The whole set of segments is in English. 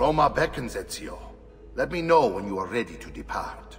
Roma beckons, Ezio. Let me know when you are ready to depart.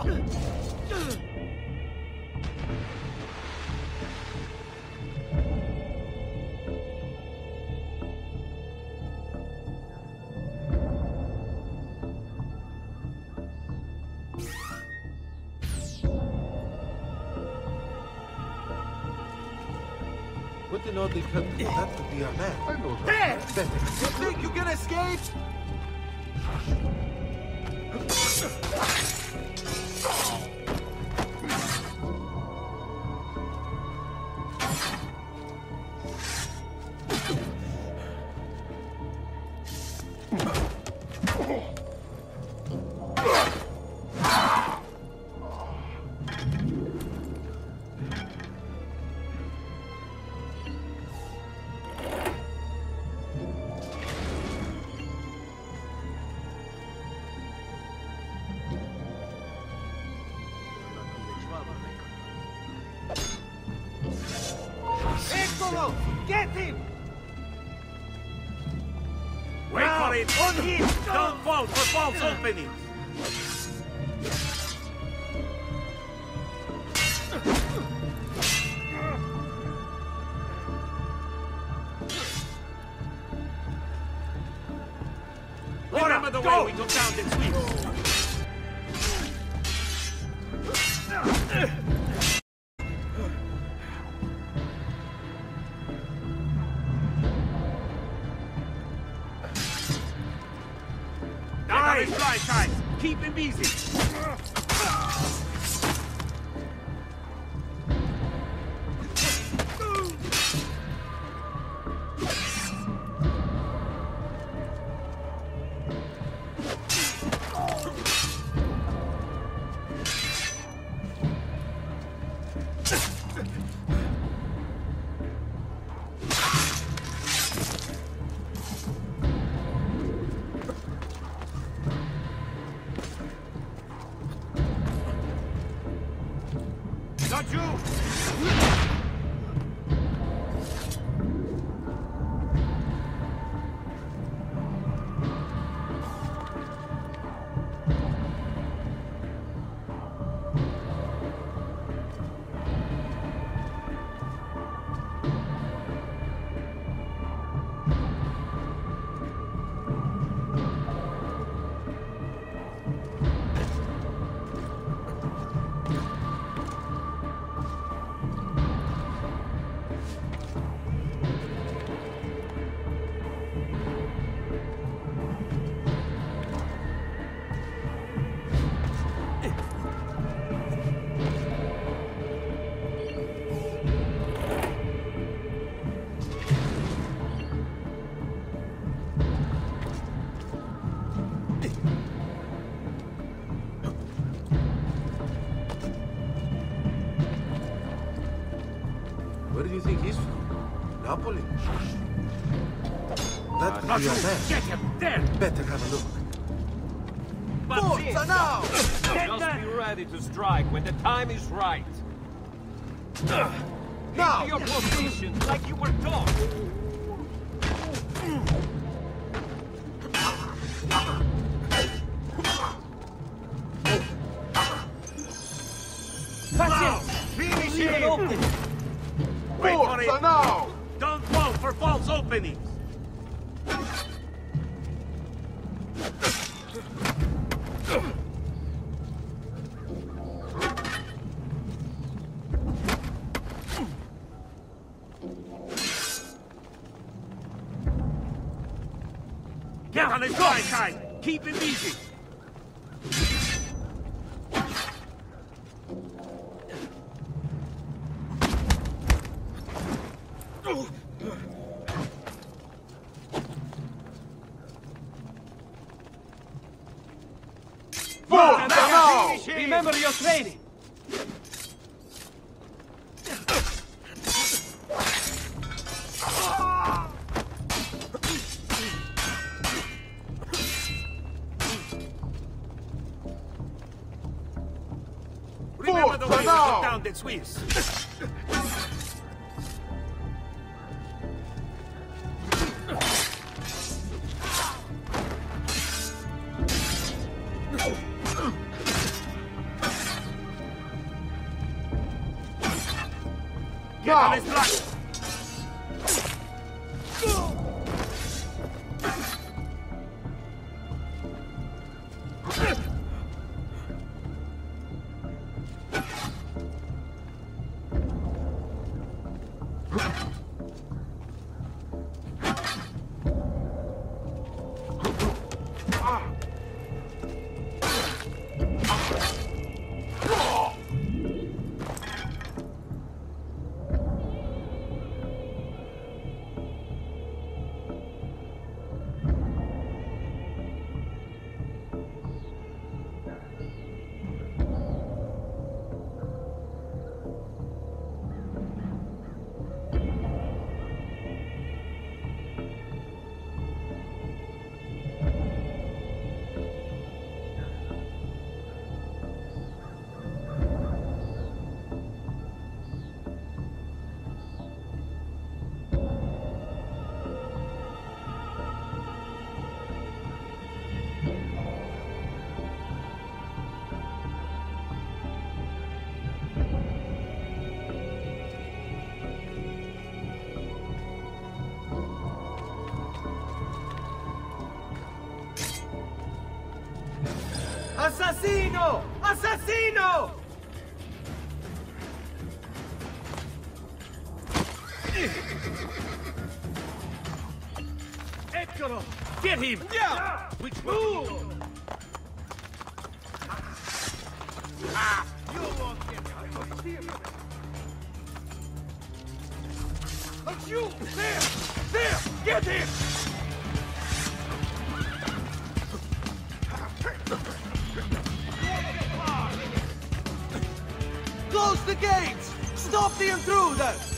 What in all the country? That could be our man. I know There! Better. You think you can escape? Fly! Keep him busy! Napoli? Ah, that could be Raju, our man. get him! There! Better have a look. Forza now! Just be ready to strike when the time is right. Now! Your position, like you were taught. 被你 Get you! There! There! Get him! Close the gates! Stop the intruder!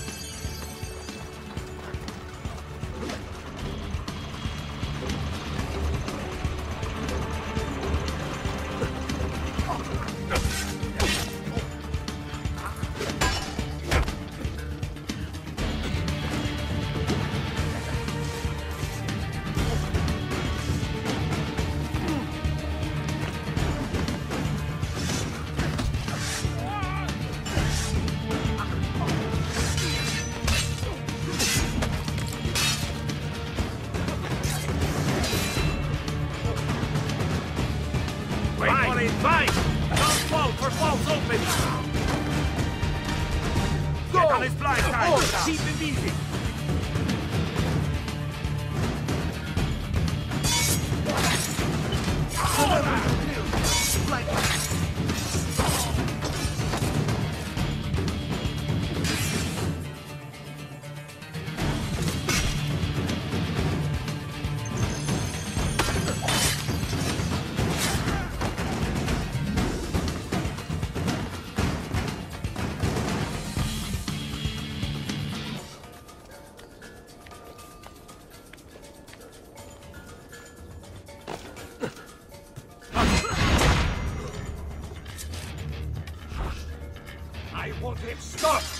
Stop!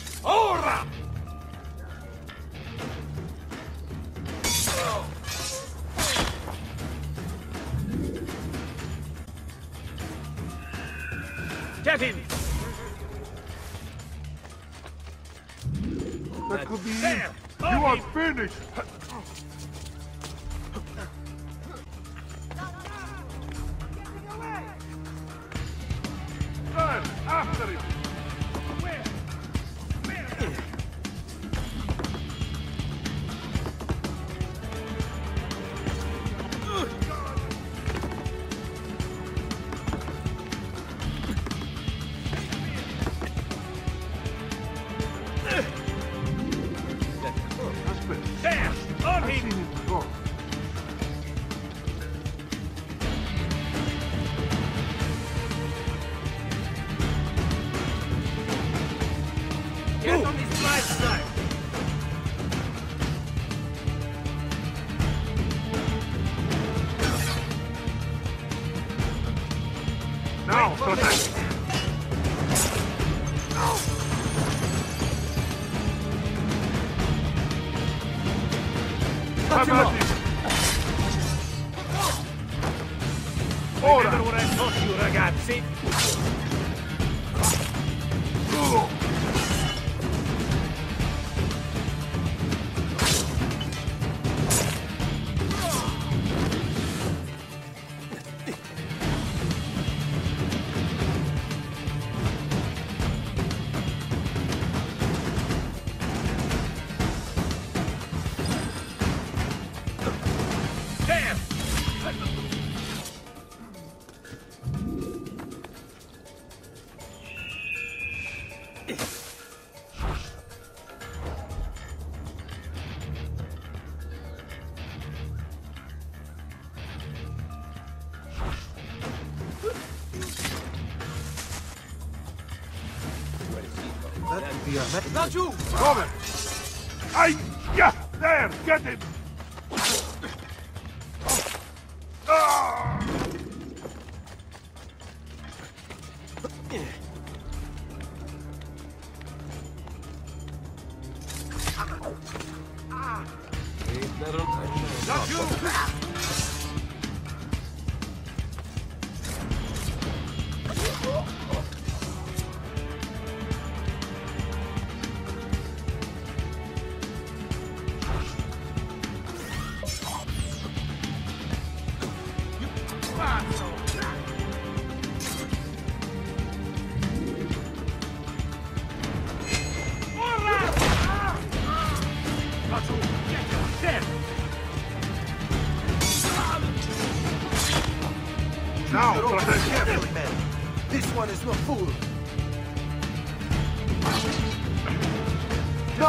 Najou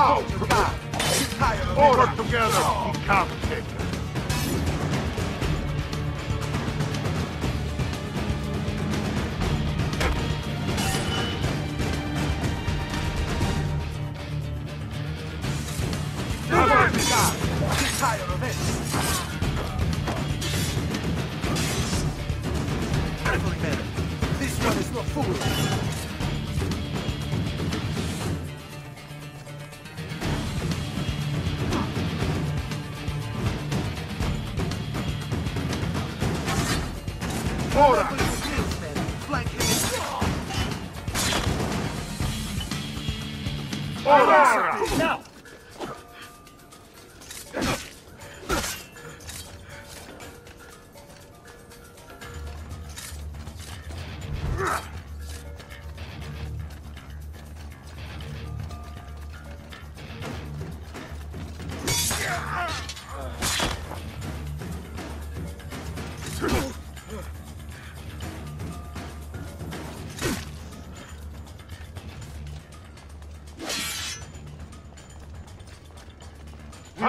Now! Work together and compensate.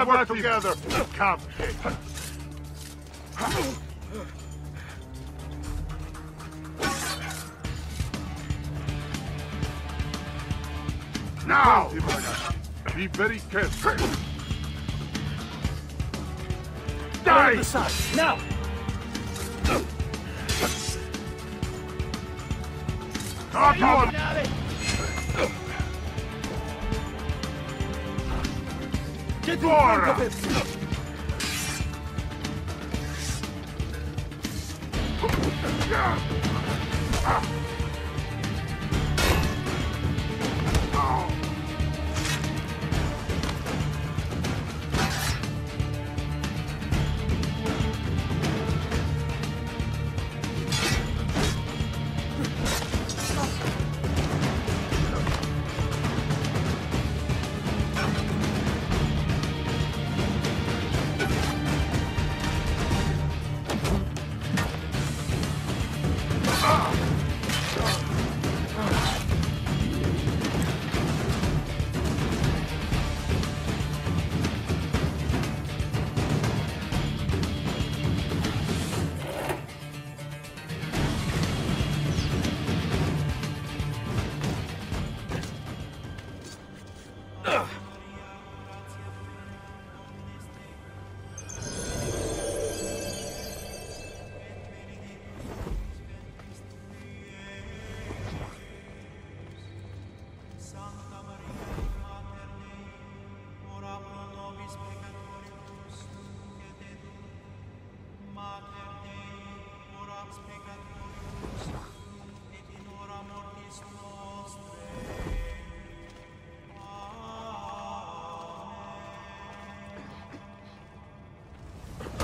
gotta work together. Come. Now! Be very careful. Die! Now! Come on! Get in front of it!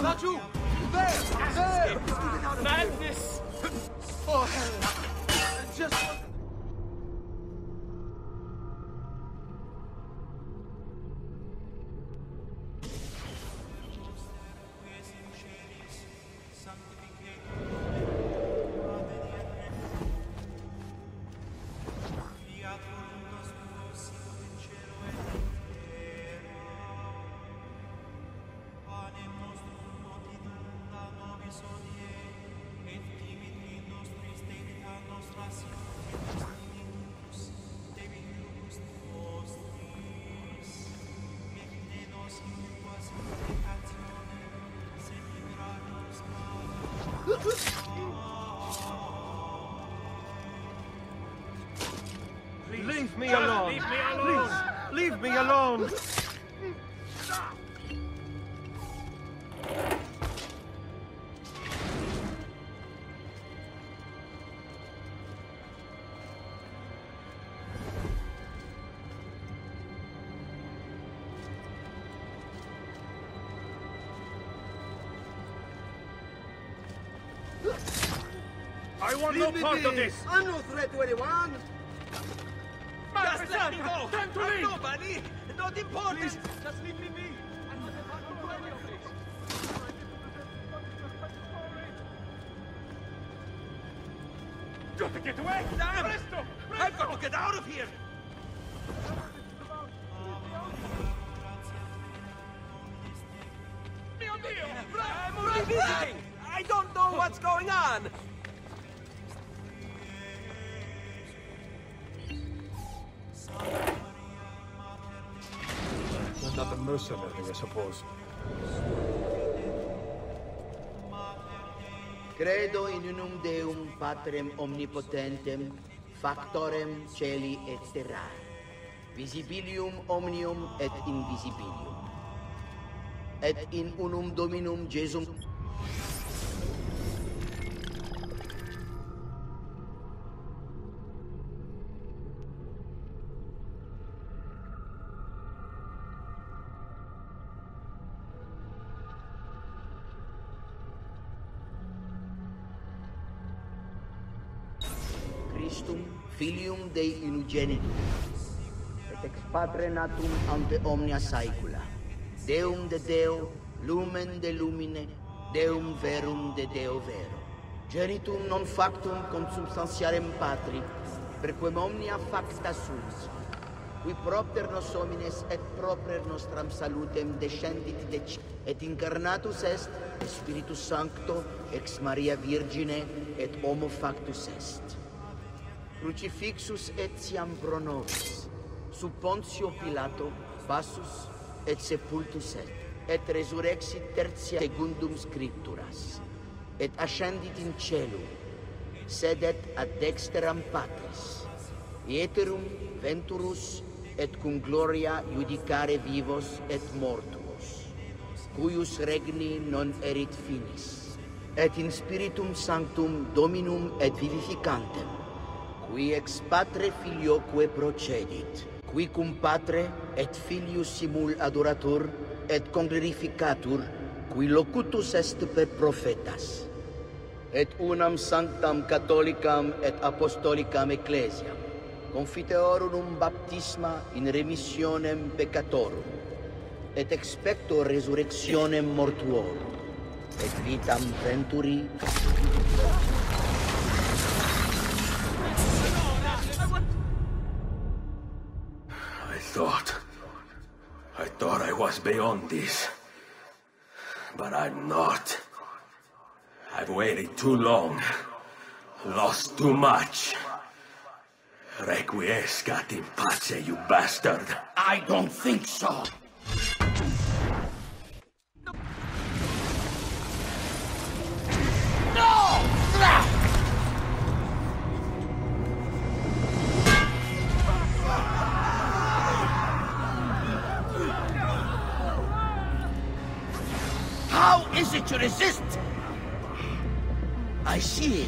You! There! There! Madness! Oh, hell! Just... Want no part of this! I'm no threat to anyone! Just let me go! Time to leave! Nobody! Not important! Just leave me be! I'm not a part of any of this! Got to get away! Damn! Presto! I've got to get out of here! Mio Dio! I'm only visiting! I don't know what's going on! mercenary, I suppose. Credo in unum Deum, Patrem omnipotentem, factorem celi et terrae, visibilium omnium et invisibilium, et in unum Dominum Jesum genitus et ex patre natum ante omnia saecula. Deum de deo lumen de lumine deum verum de deo vero. Genitum non factum consubstantiarem patri per quem omnia facta sunt qui propter nos homines et proper nostram salutem descendit de ci, et incarnatus est spiritus sancto ex maria virgine et homo factus est crucifixus etiam pro sub Pontio Pilato passus et sepultus et et resurrexit tertia secundum scripturas et ascendit in celum sedet ad dexteram patris ieterum venturus et cum gloria judicare vivos et mortuos cuius regni non erit finis et in spiritum sanctum dominum et vivificantem qui ex patre filioque procedit, qui cum patre et filius simul adoratur et conglorificatur, qui locutus est per profetas. Et unam sanctam catholicam et apostolicam ecclesiam, confiteorum baptisma in remissionem peccatorum, et expecto resurrectionem mortuorum, et vitam venturi was beyond this. But I'm not. I've waited too long. Lost too much. Requiescat in pace, you bastard. I don't think so. How is it you resist? I see.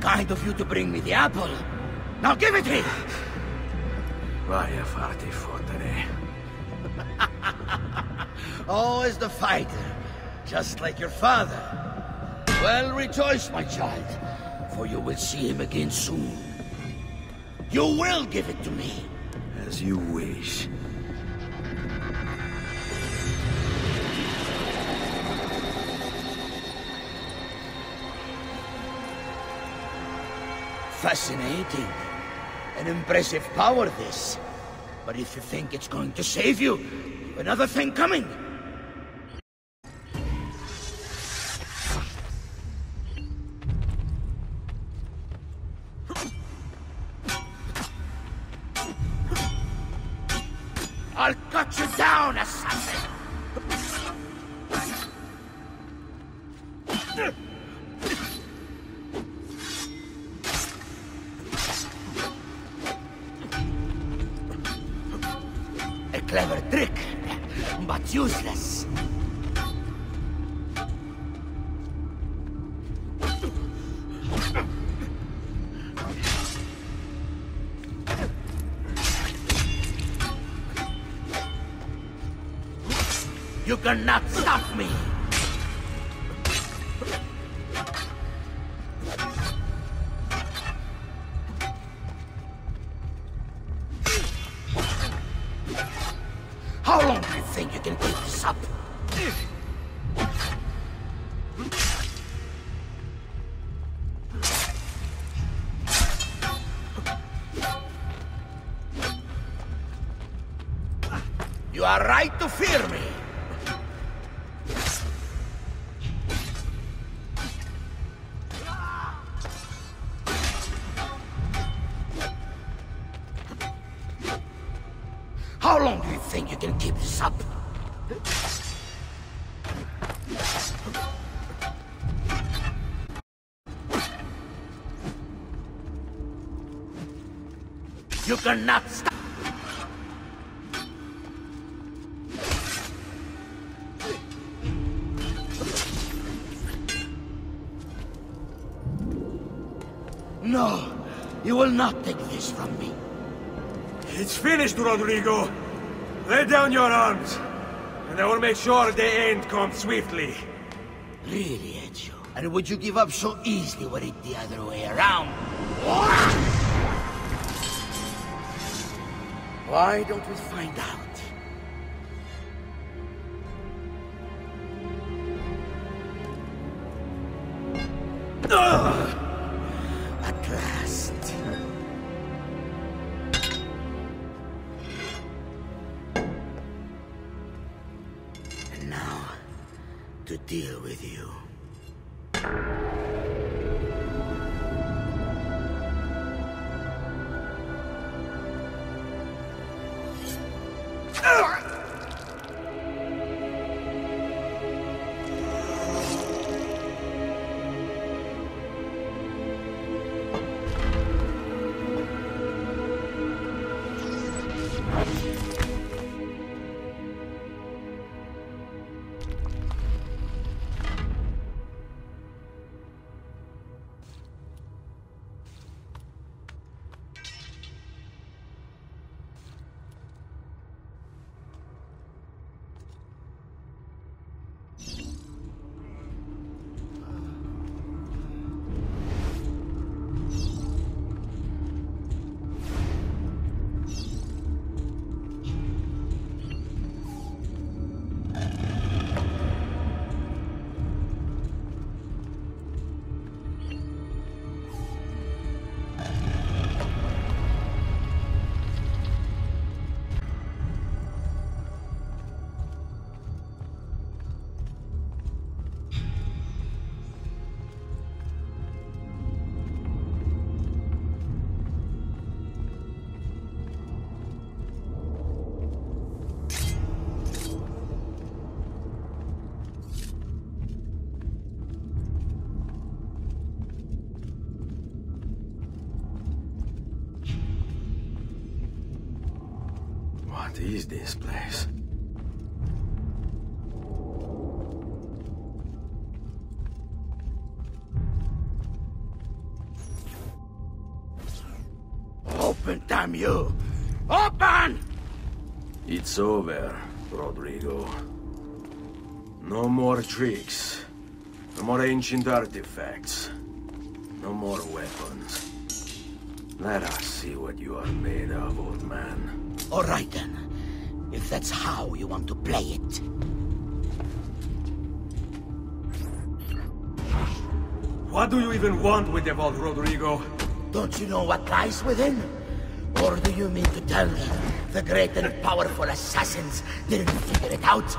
Kind of you to bring me the apple. Now give it here! Vai a farti fottere. Oh, Always the fighter, just like your father. Well, rejoice, my child, for you will see him again soon. You will give it to me. As you wish. Fascinating. An impressive power, this. But if you think it's going to save you, another thing coming. Are right to fear me. How long do you think you can keep this up? You cannot stop. From me. It's finished, Rodrigo. Lay down your arms, and I will make sure the end comes swiftly. Really, Ezio? And would you give up so easily were it the other way around? Why don't we find out? Is this place? Open, damn you! Open! It's over, Rodrigo. No more tricks. No more ancient artifacts. No more weapons. Let us see what you are made of, old man. All right then. If that's how you want to play it. What do you even want with the vault, Rodrigo? Don't you know what lies within? Or do you mean to tell me the great and powerful assassins didn't figure it out?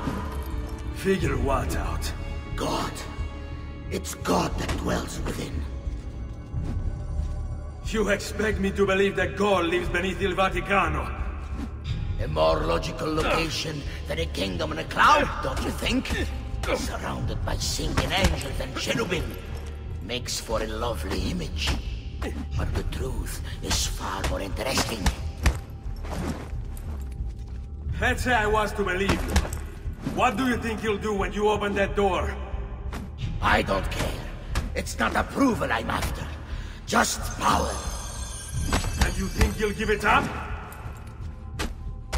Figure what out? God. It's God that dwells within. You expect me to believe that God lives beneath Il Vaticano? A more logical location than a kingdom in a cloud, don't you think? Surrounded by singing angels and cherubim. Makes for a lovely image. But the truth is far more interesting. Let's say I was to believe you. What do you think you'll do when you open that door? I don't care. It's not approval I'm after. Just power. And you think you'll give it up?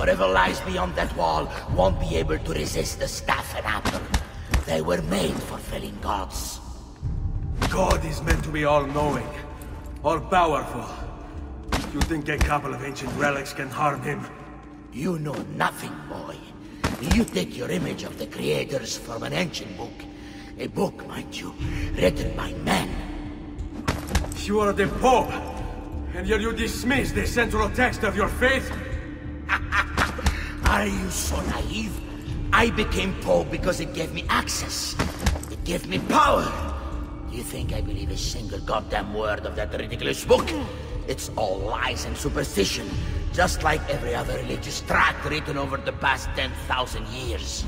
Whatever lies beyond that wall won't be able to resist the staff and apple. They were made for felling gods. God is meant to be all-knowing, all-powerful. You think a couple of ancient relics can harm him? You know nothing, boy. You take your image of the creators from an ancient book. A book, mind you, written by men. You are the Pope, and yet you dismiss the central text of your faith? Are you so naive? I became Pope because it gave me access. It gave me power. Do you think I believe a single goddamn word of that ridiculous book? It's all lies and superstition, just like every other religious tract written over the past 10,000 years.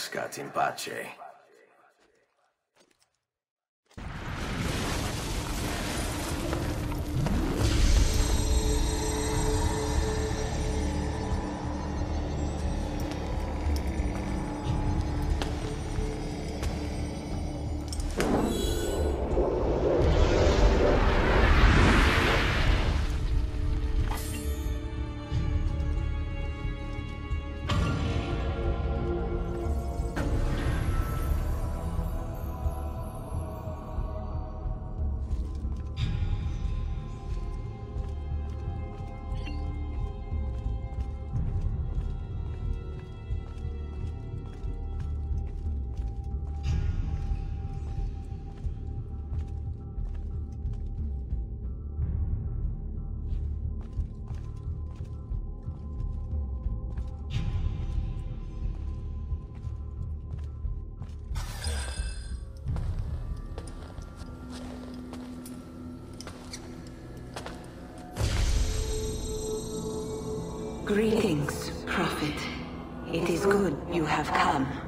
Requiescat in pace. Is good you have come.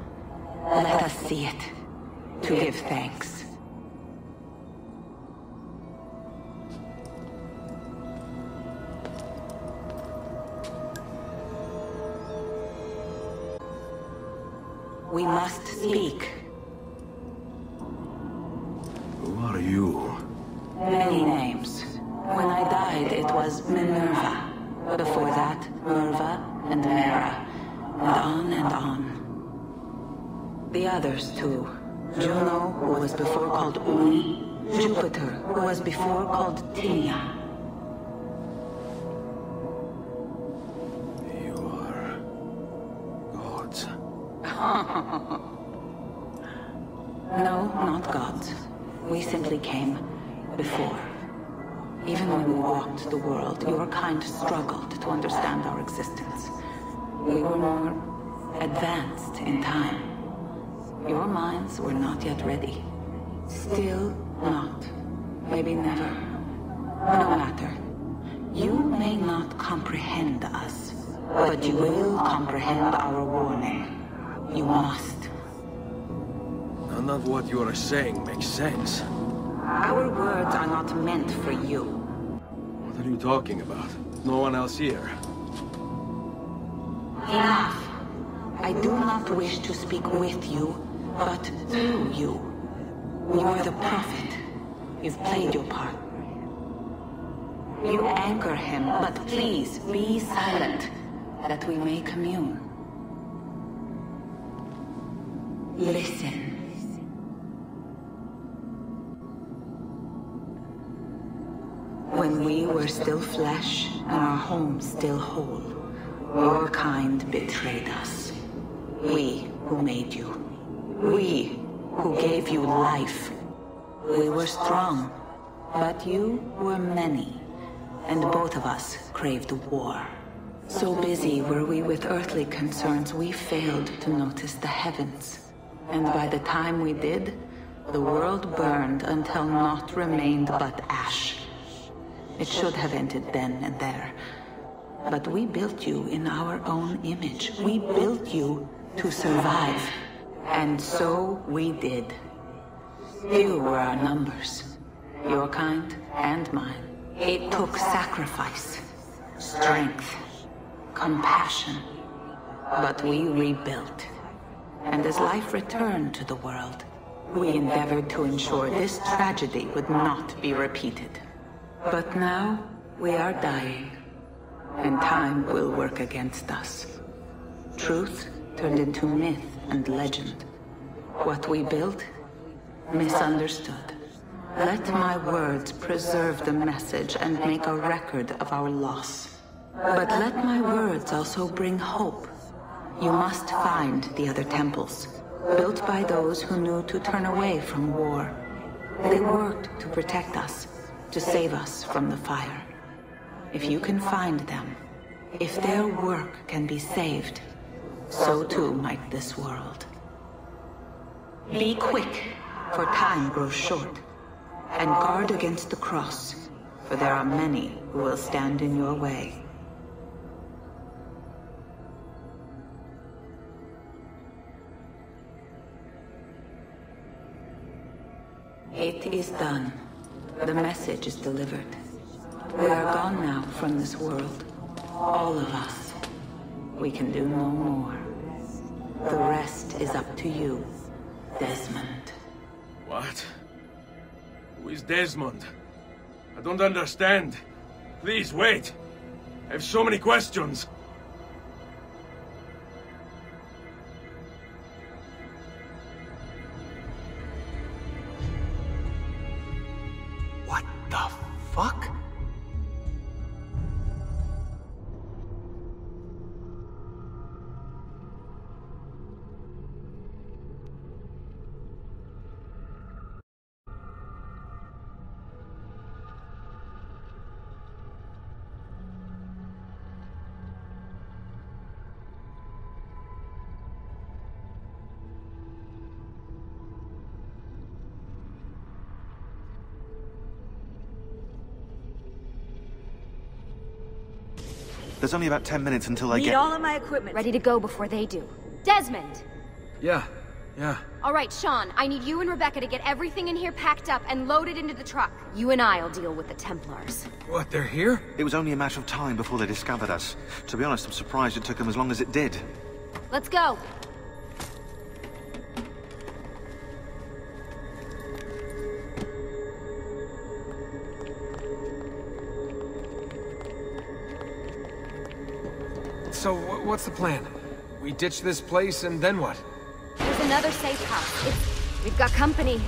World, your kind struggled to understand our existence. We were more advanced in time. Your minds were not yet ready. Still not. Maybe never. No matter. You may not comprehend us, but you will comprehend our warning. You must. None of what you are saying makes sense. Our words are not meant for you. What are you talking about? No one else here. Enough. I do not wish to speak with you, but through you. You are the prophet. You've played your part. You anger him, but please be silent, that we may commune. Listen. We were still flesh and our home still whole, your kind betrayed us. We who made you. We who gave you life. We were strong, but you were many, and both of us craved war. So busy were we with earthly concerns, we failed to notice the heavens. And by the time we did, the world burned until naught remained but ash. It should have ended then and there. But we built you in our own image. We built you to survive. And so we did. Few were our numbers. Your kind and mine. It took sacrifice, strength, compassion. But we rebuilt. And as life returned to the world, we endeavored to ensure this tragedy would not be repeated. But now, we are dying. And time will work against us. Truth turned into myth and legend. What we built, misunderstood. Let my words preserve the message and make a record of our loss. But let my words also bring hope. You must find the other temples, built by those who knew to turn away from war. They worked to protect us, to save us from the fire. If you can find them, if their work can be saved, so too might this world. Be quick, for time grows short. And guard against the cross, for there are many who will stand in your way. It is done. The message is delivered. We are gone now from this world. All of us. We can do no more. The rest is up to you, Desmond. What? Who is Desmond? I don't understand. Please, wait. I have so many questions. There's only about 10 minutes until I Need get... all of my equipment ready to go before they do. Desmond! Yeah, yeah. All right, Shaun, I need you and Rebecca to get everything in here packed up and loaded into the truck. You and I'll deal with the Templars. What, they're here? It was only a matter of time before they discovered us. To be honest, I'm surprised it took them as long as it did. Let's go. So, what's the plan? We ditch this place, and then what? There's another safe house. It's... We've got company.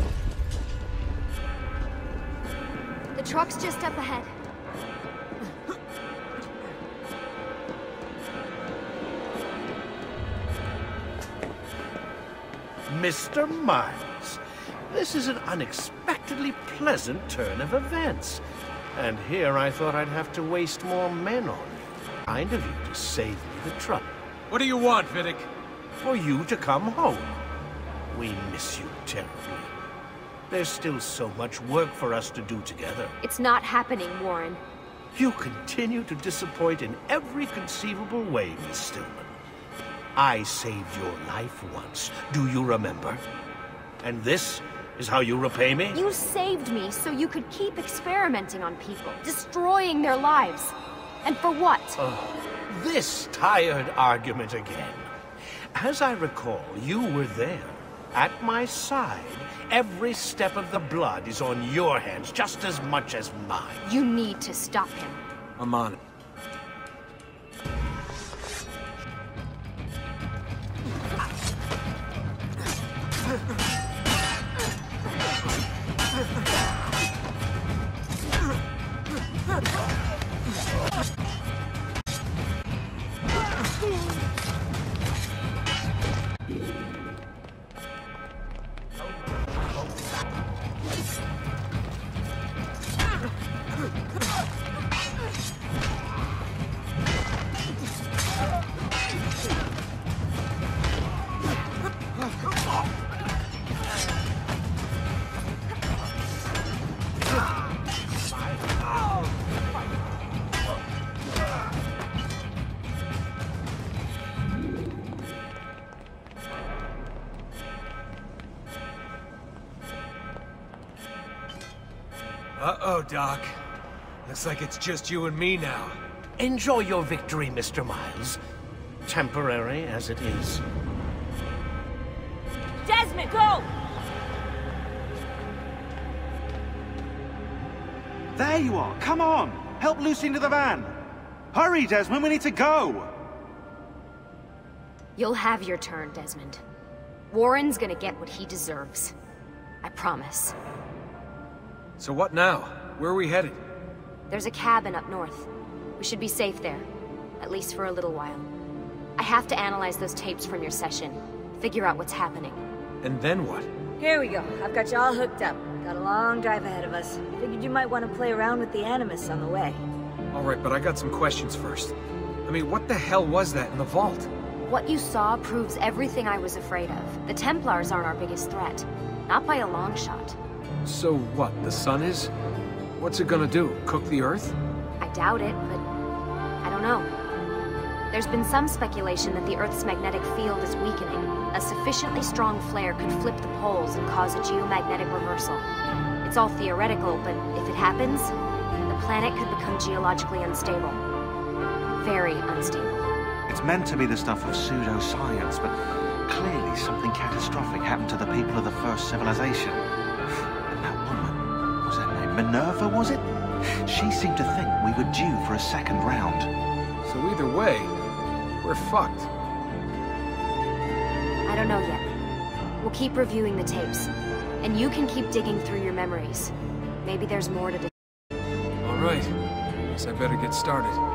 The truck's just up ahead. Mr. Miles, this is an unexpectedly pleasant turn of events. And here I thought I'd have to waste more men on you. Kind of you to save me the trouble. What do you want, Vidic? For you to come home. We miss you terribly. There's still so much work for us to do together. It's not happening, Warren. You continue to disappoint in every conceivable way, Miss Stillman. I saved your life once, do you remember? And this is how you repay me? You saved me so you could keep experimenting on people, destroying their lives. And for what? Oh, this tired argument again. As I recall, you were there, at my side. Every step of the blood is on your hands just as much as mine. You need to stop him. I'm Doc. Looks like it's just you and me now. Enjoy your victory, Mr. Miles. Temporary as it is. Desmond, go! There you are. Come on. Help Lucy into the van. Hurry, Desmond. We need to go. You'll have your turn, Desmond. Warren's gonna get what he deserves. I promise. So what now? Where are we headed? There's a cabin up north. We should be safe there. At least for a little while. I have to analyze those tapes from your session. Figure out what's happening. And then what? Here we go. I've got you all hooked up. Got a long drive ahead of us. Figured you might want to play around with the Animus on the way. Alright, but I got some questions first. I mean, what the hell was that in the vault? What you saw proves everything I was afraid of. The Templars aren't our biggest threat. Not by a long shot. So what, the sun is? What's it gonna do? Cook the Earth? I doubt it, but I don't know. There's been some speculation that the Earth's magnetic field is weakening. A sufficiently strong flare could flip the poles and cause a geomagnetic reversal. It's all theoretical, but if it happens, the planet could become geologically unstable. Very unstable. It's meant to be the stuff of pseudoscience, but clearly something catastrophic happened to the people of the first civilization. Minerva, was it? She seemed to think we were due for a second round. So either way, we're fucked. I don't know yet. We'll keep reviewing the tapes. And you can keep digging through your memories. Maybe there's more to dig. Alright. Guess I better get started.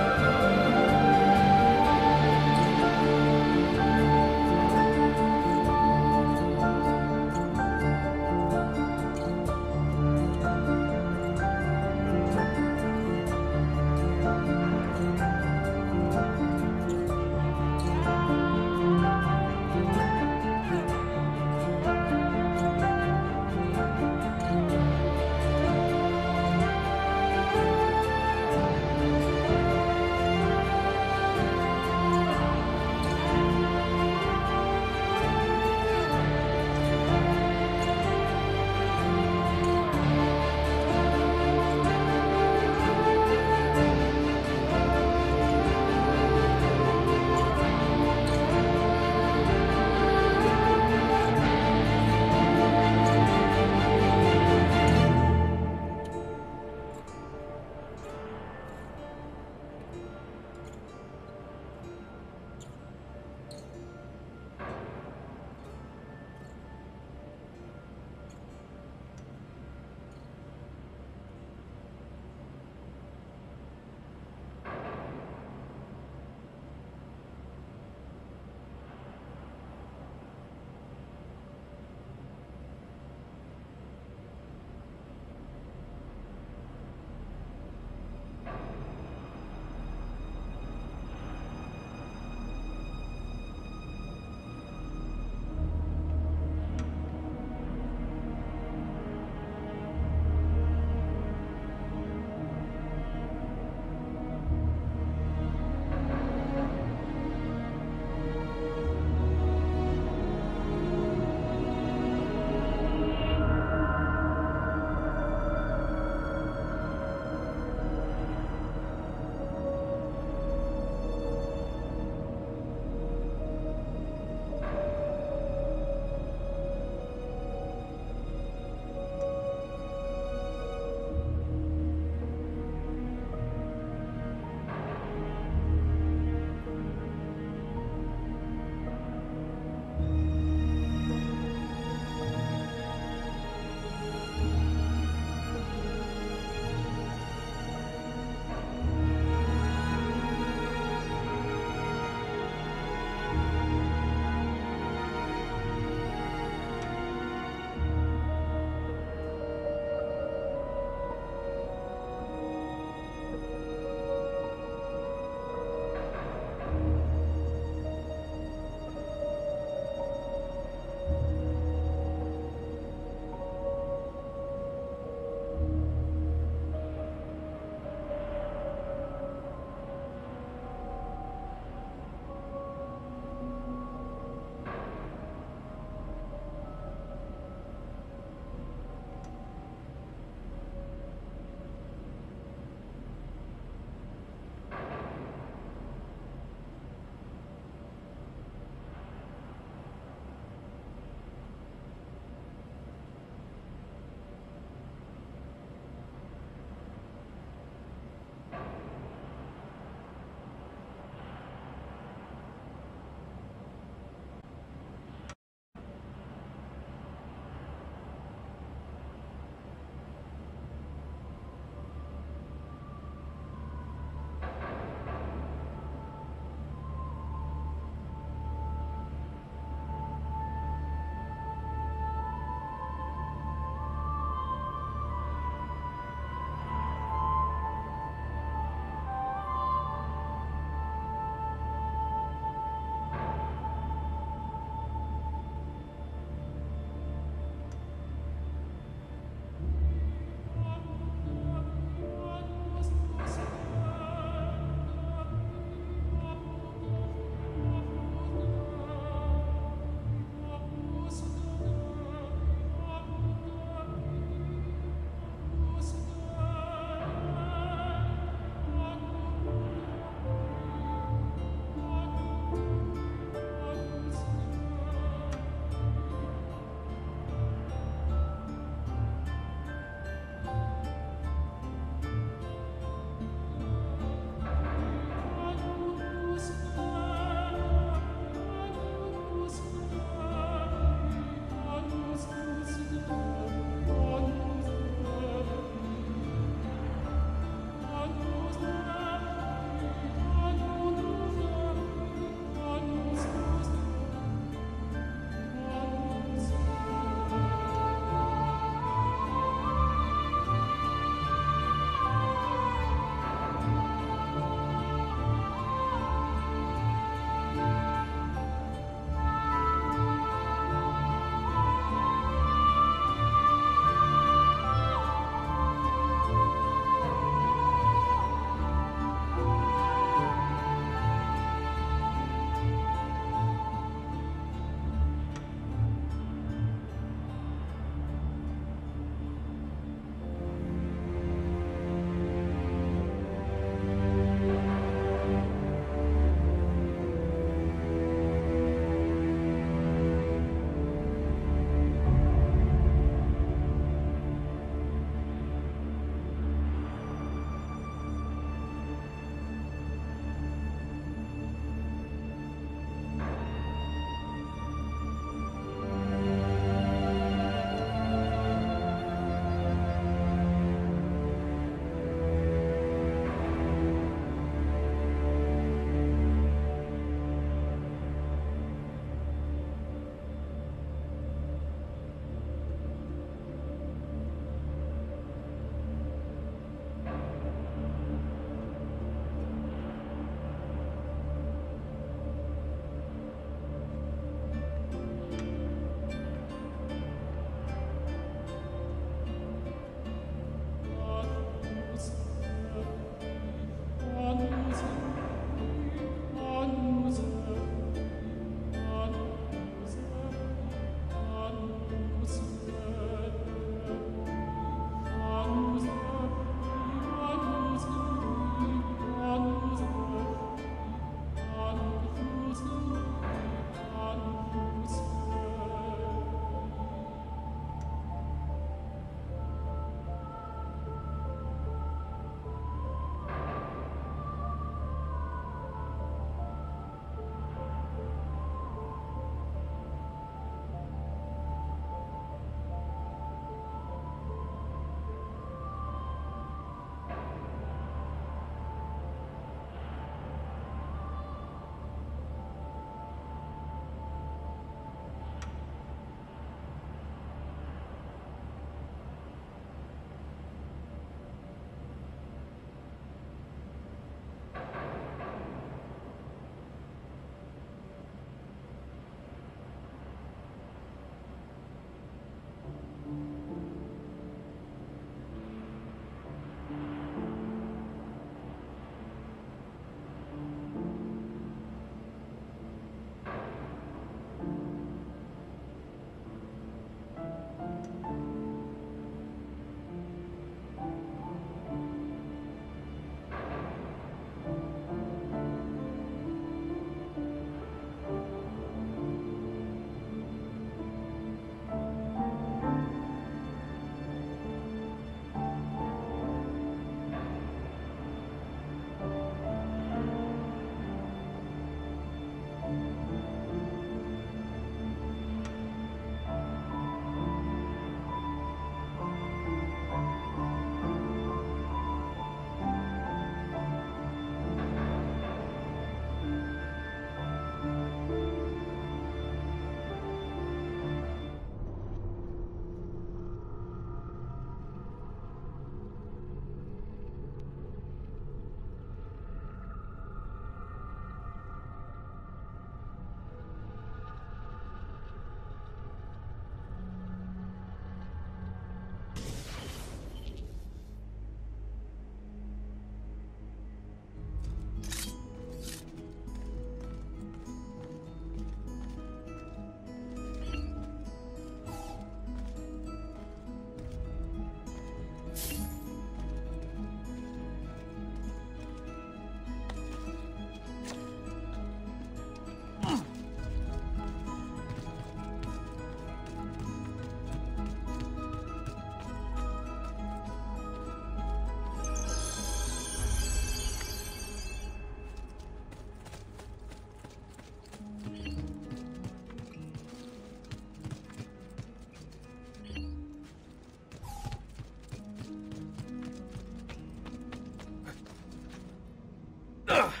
Ugh.